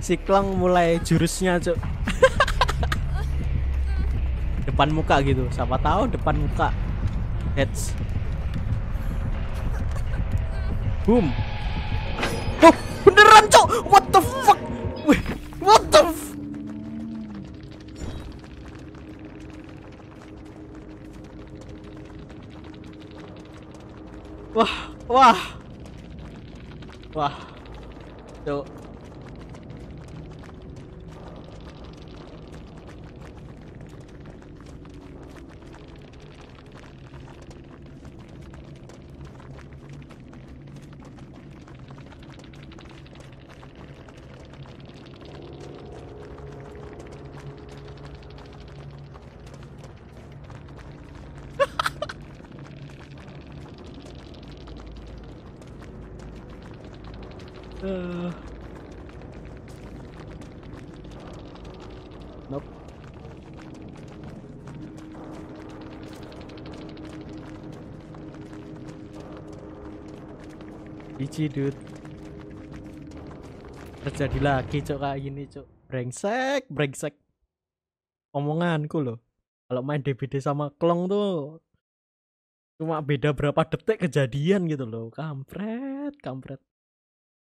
si Klong mulai jurusnya cuk. Depan muka gitu. Siapa tahu depan muka. Heads boom. Oh beneran cok what the fuck? Wih, what the f wah wah wah cuk Biji dude. Terjadi lagi cok kayak gini cok. Brengsek, brengsek. Omonganku loh. Kalau main DBD sama Klong tuh cuma beda berapa detik kejadian gitu loh. Kampret, kampret.